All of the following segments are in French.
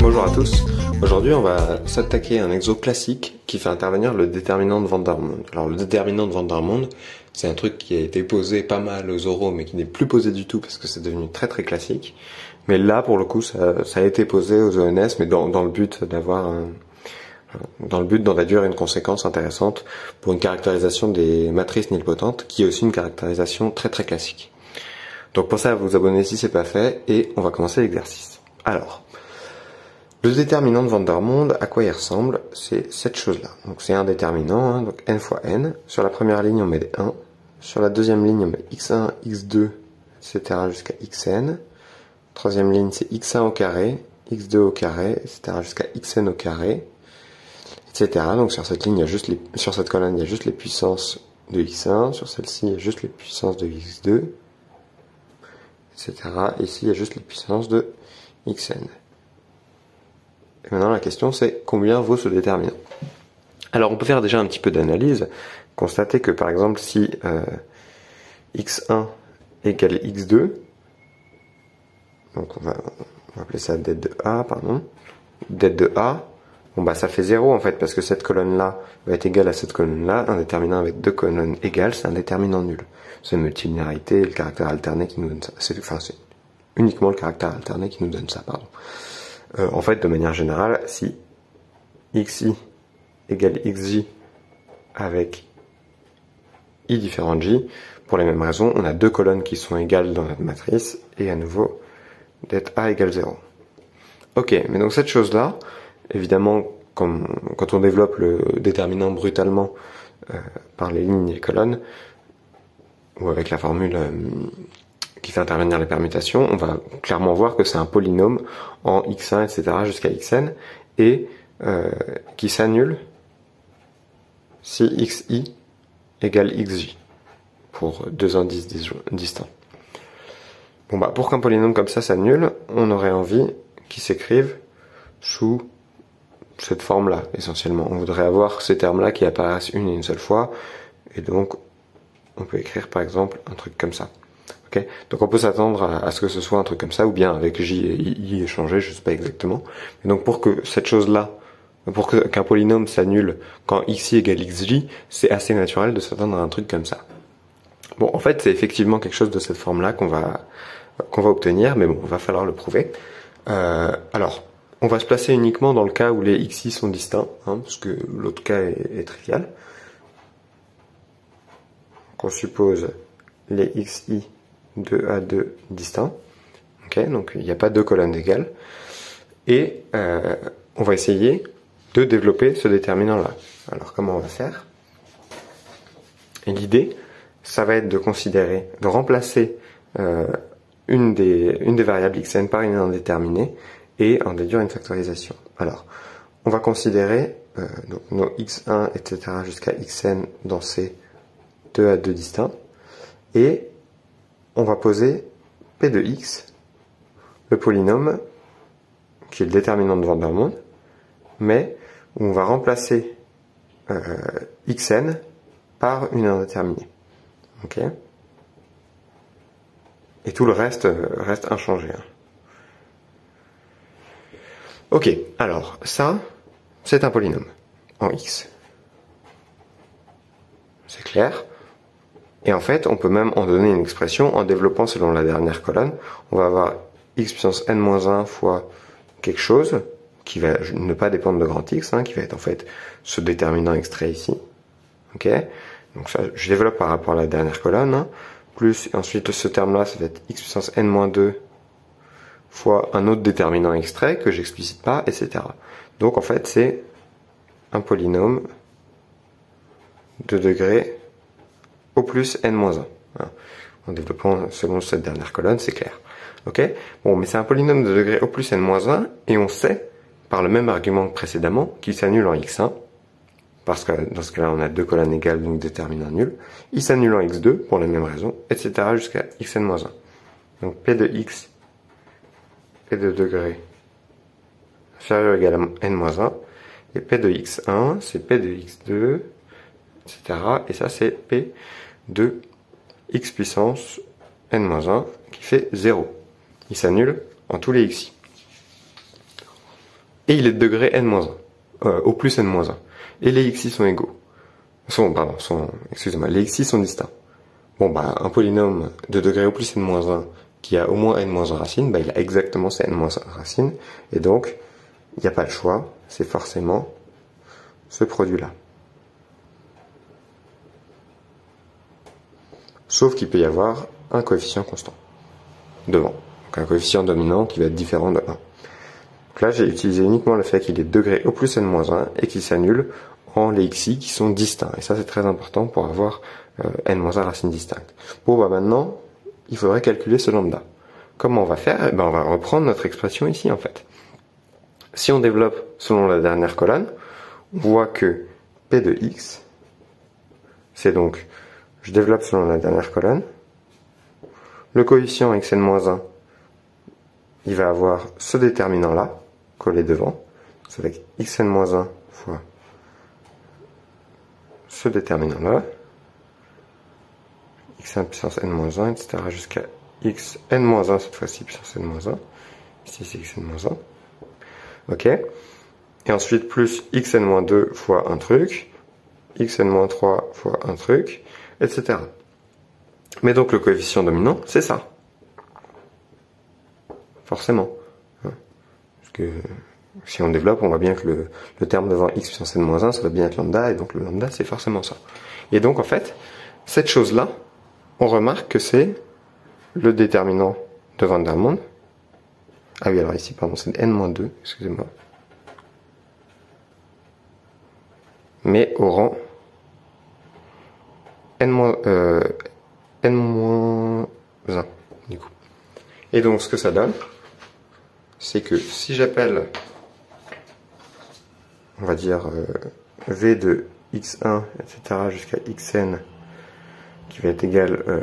Bonjour à tous. Aujourd'hui, on va s'attaquer à un exo classique qui fait intervenir le déterminant de Van. Alors, le déterminant de Van c'est un truc qui a été posé pas mal aux oraux, mais qui n'est plus posé du tout parce que c'est devenu très très classique. Mais là, pour le coup, ça, a été posé aux ONS, mais dans le but d'avoir un, dans le but d'en déduire une conséquence intéressante pour une caractérisation des matrices nilpotentes, qui est aussi une caractérisation très très classique. Donc pensez à vous abonner si c'est pas fait, et on va commencer l'exercice. Alors, le déterminant de Vandermonde, à quoi il ressemble C'est cette chose-là. Donc c'est un déterminant, hein, donc n fois n. Sur la première ligne, on met des 1. Sur la deuxième ligne, on met x1, x2, etc. jusqu'à xn. Troisième ligne, c'est x1 au carré, x2 au carré, etc. jusqu'à xn au carré, Donc sur cette ligne, il y a juste sur cette colonne, il y a juste les puissances de x1. Sur celle-ci, il y a juste les puissances de x2, etc. Ici, il y a juste les puissances de xn. Et maintenant, la question, c'est combien vaut ce déterminant? Alors, on peut faire déjà un petit peu d'analyse, constater que, par exemple, si euh, x1 égale x2, donc on va, appeler ça dette de A, pardon, dette de A, bon bah ça fait 0 en fait, parce que cette colonne-là va être égale à cette colonne-là, un déterminant avec deux colonnes égales, c'est un déterminant nul. C'est multilinéarité et le caractère alterné qui nous donne ça. C'est, enfin, c'est uniquement le caractère alterné qui nous donne ça, pardon. Euh, en fait, de manière générale, si xi égale xj avec i différent de j, pour les mêmes raisons, on a deux colonnes qui sont égales dans notre matrice, et à nouveau, d'être a égale 0. Ok, mais donc cette chose-là, évidemment, quand on développe le déterminant brutalement euh, par les lignes et les colonnes, ou avec la formule euh, qui fait intervenir les permutations, on va clairement voir que c'est un polynôme en x1, etc. jusqu'à xn, et euh, qui s'annule si xi égale xj, pour deux indices distants. Bon bah pour qu'un polynôme comme ça s'annule, on aurait envie qu'il s'écrive sous cette forme-là, essentiellement. On voudrait avoir ces termes-là qui apparaissent une et une seule fois, et donc on peut écrire par exemple un truc comme ça. Donc on peut s'attendre à, ce que ce soit un truc comme ça, ou bien avec J et I échangé, je sais pas exactement. Et donc pour que cette chose-là, pour qu'un polynôme s'annule quand xi égale xj, c'est assez naturel de s'attendre à un truc comme ça. Bon, en fait, c'est effectivement quelque chose de cette forme-là qu'on va qu'on va obtenir, mais bon, va falloir le prouver. Euh, alors, on va se placer uniquement dans le cas où les xi sont distincts, hein, parce que l'autre cas est, trivial. On suppose les xi 2 à 2 distincts. Donc il n'y a pas deux colonnes égales. Et euh, on va essayer de développer ce déterminant-là. Alors comment on va faire? Et l'idée, ça va être de considérer, de remplacer euh, une, des, une des variables xn par une indéterminée et en déduire une factorisation. Alors, on va considérer euh, nos x1, etc. jusqu'à xn dans ces 2 à 2 distincts. Et on va poser p de x, le polynôme, qui est le déterminant de Vandermonde, mais où on va remplacer euh, xn par une indéterminée. Ok? Et tout le reste euh, reste inchangé. Hein. Ok, alors ça, c'est un polynôme en x. C'est clair et en fait, on peut même en donner une expression en développant selon la dernière colonne. On va avoir x puissance n-1 fois quelque chose qui va ne pas dépendre de grand X, hein, qui va être en fait ce déterminant extrait ici. Ok Donc ça, je développe par rapport à la dernière colonne. Hein. plus ensuite ce terme-là, ça va être x puissance n-2 fois un autre déterminant extrait que j'explicite pas, etc. Donc en fait, c'est un polynôme de degré au plus n-1. En développant selon cette dernière colonne, c'est clair. Ok? Bon, mais c'est un polynôme de degré au plus n-1, et on sait, par le même argument que précédemment, qu'il s'annule en x1, parce que dans ce cas-là, on a deux colonnes égales, donc déterminant nul. Il s'annule en x2, pour la même raison, etc. jusqu'à xn-1. Donc p de x de degré inférieur ou égal à n-1, Et P de x1, c'est P de x2, etc. Et ça, c'est P de x puissance n-1 qui fait 0. Il s'annule en tous les xi. Et il est de degré n-1, euh, au plus n-1. Et les xi sont égaux. Sont, pardon, sont, excusez-moi, les xi sont distincts. Bon, bah, un polynôme de degré au plus n-1 qui a au moins n-1 racines, bah, il a exactement ces n-1 racines. Et donc, il n'y a pas le choix, c'est forcément ce produit-là. Sauf qu'il peut y avoir un coefficient constant devant. Donc un coefficient dominant qui va être différent de 1. Donc là, j'ai utilisé uniquement le fait qu'il est degré au plus n-1 et qu'il s'annule en les xi qui sont distincts. Et ça, c'est très important pour avoir euh, n-1 racines distinctes. Bon, bah maintenant, il faudrait calculer ce lambda. Comment on va faire? Eh ben, on va reprendre notre expression ici en fait. Si on développe selon la dernière colonne, on voit que P de x, c'est donc, je développe selon la dernière colonne, le coefficient xn-1, il va avoir ce déterminant là, collé devant, c'est avec xn-1 fois ce déterminant là, x1 puissance n-1, etc. jusqu'à xn-1 cette fois-ci, puissance n-1. Ici, c'est xn-1. OK Et ensuite, plus xn-2 fois un truc, xn-3 fois un truc, etc. Mais donc, le coefficient dominant, c'est ça. Forcément. Hein. Parce que si on développe, on voit bien que le, terme devant x puissance n-1, ça doit bien être lambda, et donc le lambda, c'est forcément ça. Et donc, en fait, cette chose-là, on remarque que c'est le déterminant de Van der Monde. Ah oui, alors ici, pardon, c'est n-2, excusez-moi. Mais au rang n-, euh, n-1, du coup. Et donc, ce que ça donne, c'est que si j'appelle, on va dire, euh, v de x1, etc., jusqu'à xn, qui va être égal euh,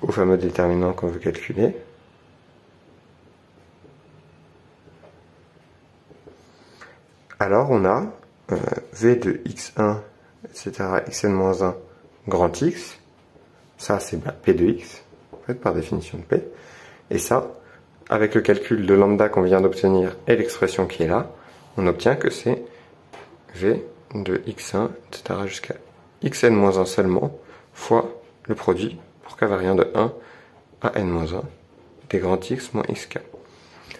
au fameux déterminant qu'on veut calculer. Alors on a euh, v de x1, etc., xn-1 grand X, ça c'est p de x, en fait, par définition de p, et ça, avec le calcul de lambda qu'on vient d'obtenir et l'expression qui est là, on obtient que c'est v de x1, etc., jusqu'à xn-1 seulement, fois le produit pour k variant de 1 à n-1 des grands x moins xk.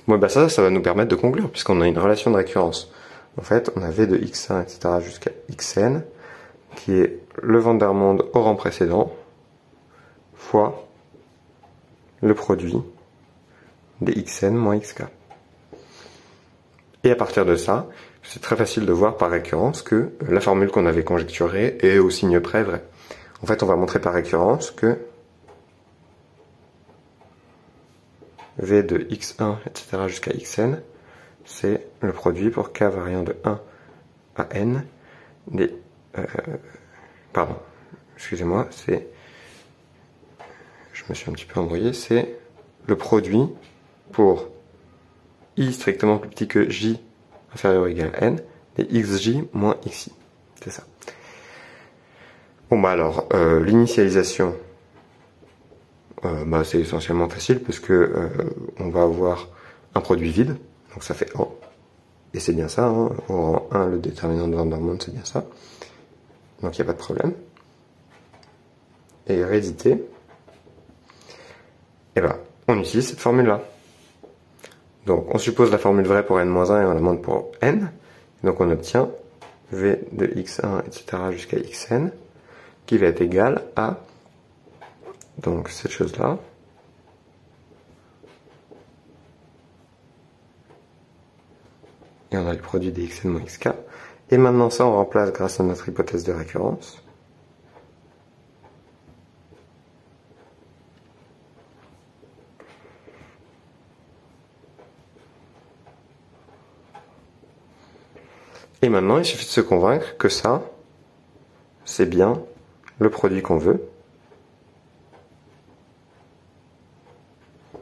Bon, bah ça, ça va nous permettre de conclure, puisqu'on a une relation de récurrence. En fait, on a v de x1, etc. jusqu'à xn, qui est le Vandermonde au rang précédent, fois le produit des xn moins xk. Et à partir de ça, c'est très facile de voir par récurrence que la formule qu'on avait conjecturée est au signe près vraie. En fait, on va montrer par récurrence que v de x1, etc. jusqu'à xn, c'est le produit pour k variant de 1 à n des... Euh, pardon, excusez-moi, c'est... Je me suis un petit peu embrouillé, c'est le produit pour i strictement plus petit que j inférieur ou égal à n des xj moins xi. C'est ça. Bon bah alors, euh, l'initialisation, euh, bah, c'est essentiellement facile parce que euh, on va avoir un produit vide, donc ça fait 1. Et c'est bien ça, hein, au rang 1, le déterminant de Van c'est bien ça. Donc il n'y a pas de problème. Et hérédité, et eh ben, on utilise cette formule-là. Donc on suppose la formule vraie pour n-1 et on la monte pour n. Donc on obtient v de x1, etc. jusqu'à xn qui va être égal à donc cette chose-là. Et on a le produit des xn moins xk. Et maintenant ça on remplace grâce à notre hypothèse de récurrence. Et maintenant, il suffit de se convaincre que ça, c'est bien le produit qu'on veut.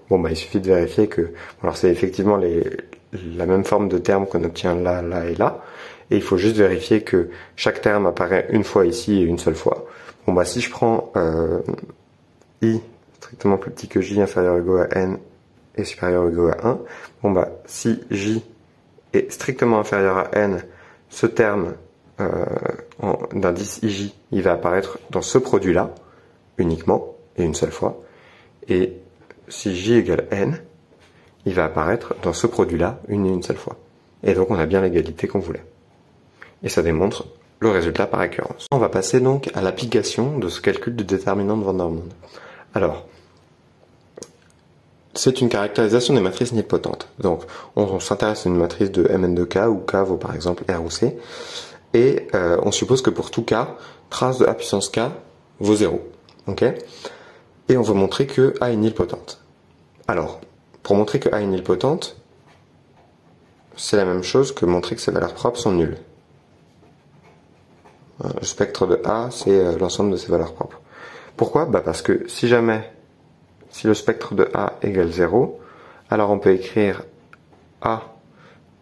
Bon, bah, il suffit de vérifier que, alors c'est effectivement la même forme de terme qu'on obtient là, là et là. et il faut juste vérifier que chaque terme apparaît une fois ici et une seule fois. Bon bah si je prends i strictement plus petit que j inférieur ou égal à n et supérieur ou égal à 1, bon bah si j est strictement inférieur à n, ce terme euh, d'indice ij, il va apparaître dans ce produit-là uniquement et une seule fois. Et si j égale n, il va apparaître dans ce produit-là une et une seule fois. Et donc on a bien l'égalité qu'on voulait. Et ça démontre le résultat par récurrence. On va passer donc à l'application de ce calcul du déterminant de Van. Alors, c'est une caractérisation des matrices nilpotentes. Donc, on, s'intéresse à une matrice de Mn de K où K vaut par exemple R ou C. Et euh, on suppose que pour tout K, trace de A puissance K vaut 0. ok? Et on veut montrer que A est nilpotente. Alors, pour montrer que A est nilpotente, c'est la même chose que montrer que ses valeurs propres sont nulles. Le spectre de A, c'est euh, l'ensemble de ses valeurs propres. Pourquoi? Bah Parce que si jamais, si le spectre de A égale 0, alors on peut écrire A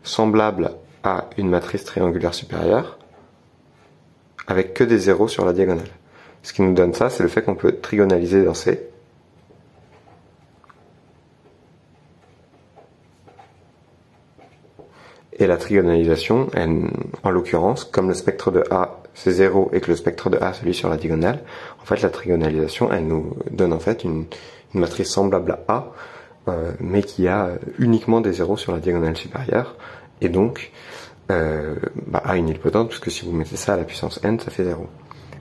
semblable à une matrice triangulaire supérieure avec que des zéros sur la diagonale. Ce qui nous donne ça, c'est le fait qu'on peut trigonaliser dans C. Et la trigonalisation, en l'occurrence, comme le spectre de A c'est 0 et que le spectre de A celui sur la diagonale, en fait la trigonalisation elle nous donne en fait une, matrice semblable à A, euh, mais qui a uniquement des zéros sur la diagonale supérieure, et donc euh, bah, A est nilpotente, puisque si vous mettez ça à la puissance n, ça fait 0.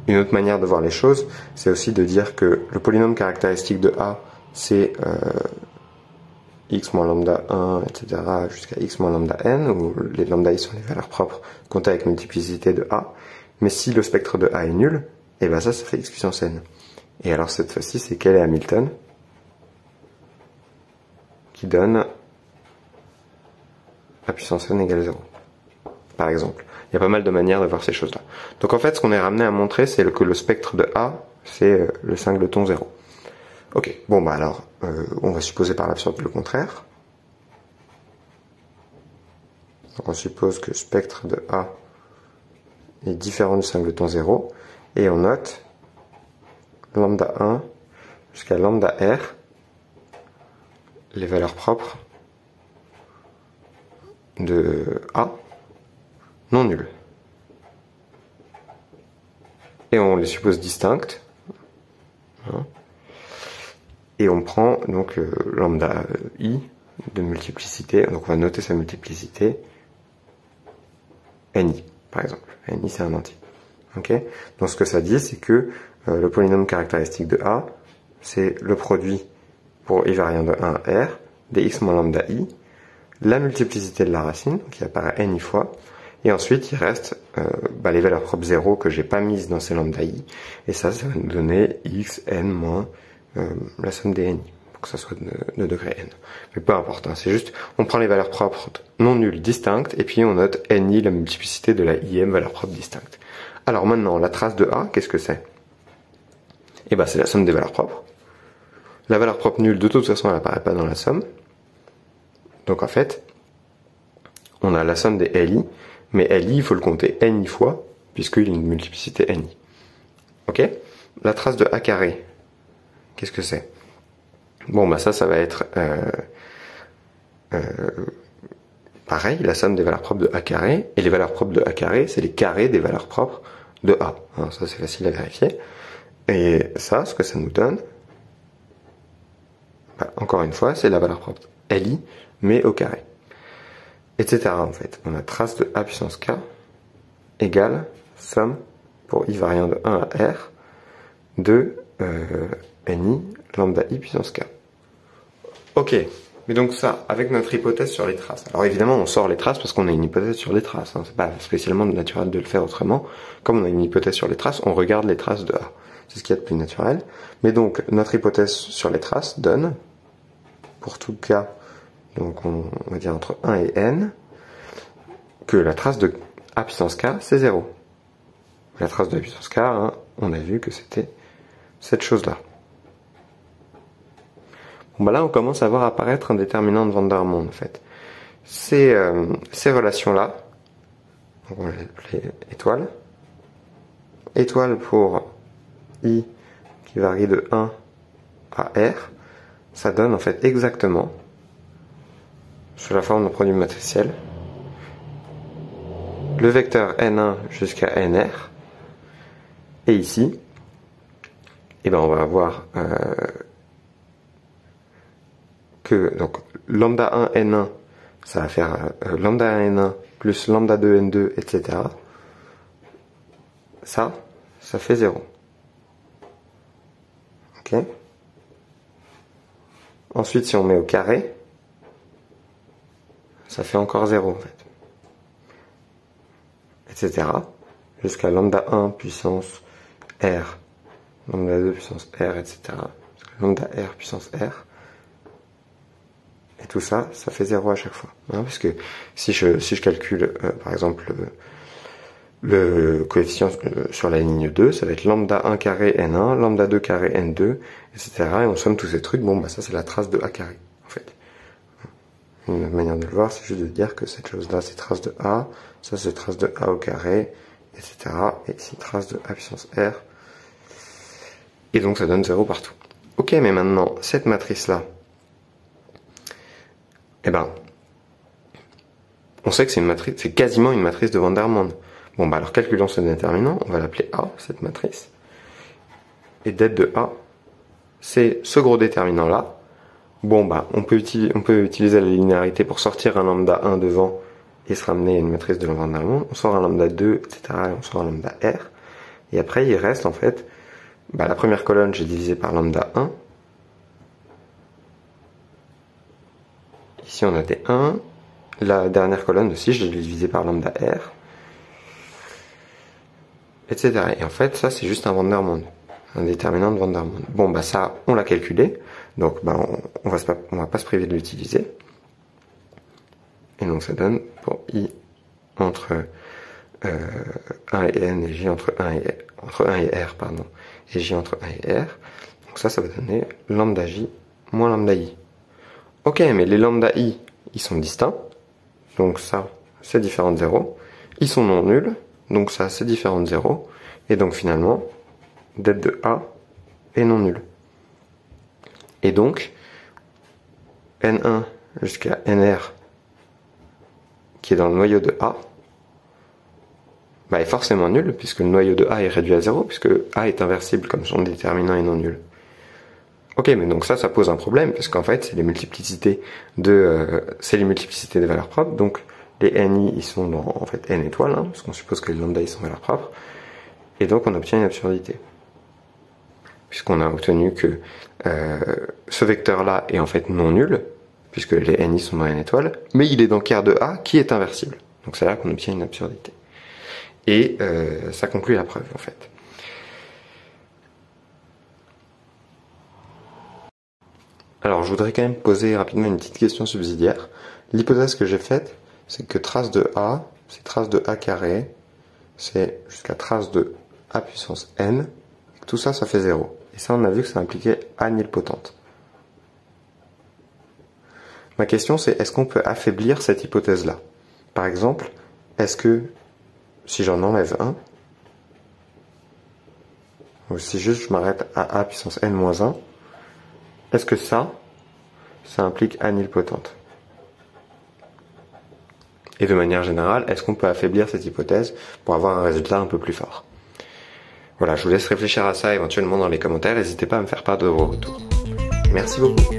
Une autre manière de voir les choses, c'est aussi de dire que le polynôme caractéristique de A, c'est euh, x moins lambda 1, etc., jusqu'à x moins lambda n, où les lambda i sont les valeurs propres comptées avec multiplicité de A. Mais si le spectre de A est nul, et eh ben ça, ça fait x puissance n. Et alors cette fois-ci, c'est quel est Hamilton qui donne A puissance n égale 0. Par exemple. Il y a pas mal de manières de voir ces choses-là. Donc en fait, ce qu'on est ramené à montrer, c'est que le spectre de A, c'est euh, le singleton 0. Ok, bon bah alors, euh, on va supposer par l'absurde le contraire. On suppose que le spectre de A est différent du singleton 0, et on note lambda 1 jusqu'à lambda r, les valeurs propres de A non nul. Et on les suppose distinctes. Hein. Et on prend donc euh, lambda i de multiplicité, donc on va noter sa multiplicité ni, par exemple. ni c'est un entier. Donc ce que ça dit, c'est que euh, le polynôme caractéristique de A, c'est le produit pour i variant de 1 à r, dx moins lambda i, la multiplicité de la racine, qui apparaît n fois, et ensuite, il reste euh, bah, les valeurs propres 0 que j'ai pas mises dans ces lambda i. Et ça, ça va nous donner x, n moins euh, la somme des n pour que ça soit de, degré n. Mais peu importe, hein, c'est juste, on prend les valeurs propres non nulles distinctes, et puis on note ni, la multiplicité de la im, valeur propre distincte. Alors maintenant, la trace de a, qu'est-ce que c'est? Eh ben, c'est la somme des valeurs propres. La valeur propre nulle, de toute façon, elle n'apparaît pas dans la somme. Donc en fait, on a la somme des li, mais li, il faut le compter ni fois, puisqu'il a une multiplicité ni. Ok? La trace de a carré, qu'est-ce que c'est? Bon, bah ça, ça va être euh, euh, pareil, la somme des valeurs propres de a carré, et les valeurs propres de a carré, c'est les carrés des valeurs propres de a. Hein, ça, c'est facile à vérifier. Et ça, ce que ça nous donne, bah, encore une fois, c'est la valeur propre li, mais au carré etc. en fait. On a trace de a puissance k égale somme pour i variant de 1 à r de euh, ni lambda i puissance k. Ok, mais donc ça, avec notre hypothèse sur les traces. Alors évidemment, on sort les traces parce qu'on a une hypothèse sur les traces. Hein. C'est pas spécialement naturel de le faire autrement. Comme on a une hypothèse sur les traces, on regarde les traces de A. C'est ce qui est le plus naturel. Mais donc, notre hypothèse sur les traces donne, pour tout cas donc on, va dire entre 1 et n, que la trace de a puissance k, c'est 0. La trace de a puissance k, hein, on a vu que c'était cette chose-là. Bon, bah là, on commence à voir apparaître un déterminant de Van der en fait. Ces, euh, ces relations-là, on va l'appeler étoile. Étoile pour i qui varie de 1 à r. Ça donne en fait exactement, sous la forme d'un produit matriciel, le vecteur n1 jusqu'à nr. Et ici, eh ben on va avoir euh, que donc lambda 1 n1, ça va faire euh, lambda 1 n1 plus lambda 2 n2, etc. Ça, ça fait 0. Ok Ensuite, si on met au carré, ça fait encore 0 en fait. Etc. Jusqu'à lambda 1 puissance R, lambda 2 puissance R, etc. Lambda R puissance R. Et tout ça, ça fait 0 à chaque fois. Hein, puisque si je, si je calcule, euh, par exemple, le, coefficient euh, sur la ligne 2, ça va être lambda 1 carré n1, lambda 2 carré n2, etc. Et on somme tous ces trucs, bon, bah ça c'est la trace de a carré. Une manière de le voir, c'est juste de dire que cette chose-là, c'est trace de a, ça c'est trace de a au carré, etc. Et c'est trace de a puissance r. Et donc ça donne 0 partout. Ok, mais maintenant, cette matrice-là, eh ben, on sait que c'est une matrice, c'est quasiment une matrice de Vandermonde. Bon, bah alors calculons ce déterminant, on va l'appeler A, cette matrice. Et dette de A, c'est ce gros déterminant-là. Bon, bah on peut, utiliser, la linéarité pour sortir un lambda 1 devant et se ramener à une matrice de Vandermonde. On sort un lambda 2, etc. Et on sort un lambda R. Et après, il reste en fait, bah, la première colonne, j'ai divisé par lambda 1. Ici, on a des 1. La dernière colonne aussi, je l'ai divisé par lambda R. Etc. Et en fait, ça, c'est juste un Vandermonde. Un déterminant de Vandermonde. Bon, bah ça, on l'a calculé. Donc, bah, on, on va pas se priver de l'utiliser. Et donc, ça donne pour I entre euh, 1 et N et J entre 1 et, entre 1 et R, pardon, et J entre 1 et R. Donc ça, ça va donner lambda J moins lambda I. Ok, mais les lambda i, ils sont distincts. Donc ça, c'est différent de 0. Ils sont non nuls. Donc ça, c'est différent de 0. Et donc finalement, det de A est non nul. Et donc, N1 jusqu'à NR, qui est dans le noyau de A, bah, est forcément nul, puisque le noyau de A est réduit à 0, puisque A est inversible comme son déterminant est non nul. Ok, mais donc ça, ça pose un problème, parce qu'en fait, c'est les multiplicités de, euh, c'est les multiplicités des valeurs propres. Donc, les ni, ils sont dans, en fait, n étoiles, hein, parce qu'on suppose que les lambda, ils sont valeurs propres. Et donc, on obtient une absurdité. Puisqu'on a obtenu que euh, ce vecteur-là est en fait non nul, puisque les ni sont dans n étoiles, mais il est dans Ker de A, qui est inversible. Donc, c'est là qu'on obtient une absurdité. Et euh, ça conclut la preuve, en fait. Alors, je voudrais quand même poser rapidement une petite question subsidiaire. L'hypothèse que j'ai faite, c'est que trace de A, c'est trace de A carré, c'est jusqu'à trace de A puissance n, tout ça, ça fait 0. Et ça, on a vu que ça impliquait A nilpotente. Ma question, c'est est-ce qu'on peut affaiblir cette hypothèse-là? Par exemple, est-ce que si j'en enlève 1, ou si juste je m'arrête à A puissance n moins 1, est-ce que ça, ça implique anilpotente Et de manière générale, est-ce qu'on peut affaiblir cette hypothèse pour avoir un résultat un peu plus fort? Voilà, je vous laisse réfléchir à ça éventuellement dans les commentaires. N'hésitez pas à me faire part de vos retours. Merci beaucoup.